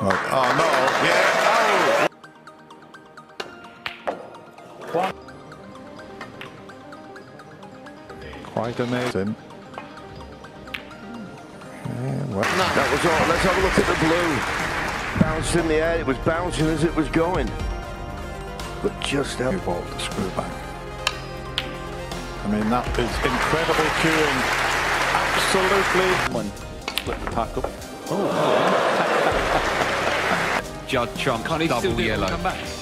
Oh, oh no, yeah, oh! Quite amazing. Yeah, well, That was all. Let's have a look at the blue. Bounced in the air. It was bouncing as it was going. But just out. bought the screw back. I mean, that is incredible cueing. Absolutely. One split the pack up. Judd Trump, Can't he double yellow. come back?